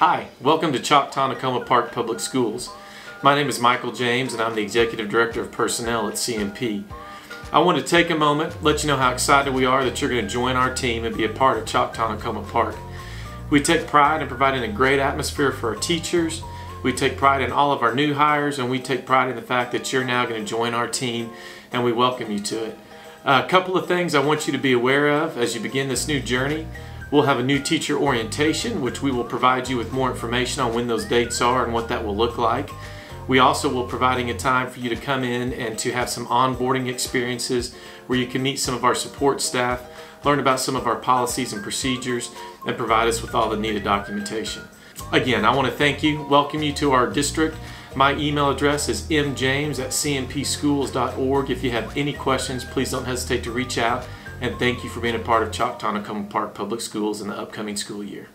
Hi, welcome to Choctaw Nicoma Park Public Schools. My name is Michael James and I'm the Executive Director of Personnel at CNP. I want to take a moment, let you know how excited we are that you're going to join our team and be a part of Choctaw Nicoma Park. We take pride in providing a great atmosphere for our teachers. We take pride in all of our new hires and we take pride in the fact that you're now going to join our team and we welcome you to it. A couple of things I want you to be aware of as you begin this new journey. We'll have a new teacher orientation, which we will provide you with more information on when those dates are and what that will look like. We also will providing a time for you to come in and to have some onboarding experiences where you can meet some of our support staff, learn about some of our policies and procedures, and provide us with all the needed documentation. Again, I want to thank you, welcome you to our district. My email address is mjames at cnpschools.org. If you have any questions, please don't hesitate to reach out and thank you for being a part of Choctaw Park Public Schools in the upcoming school year.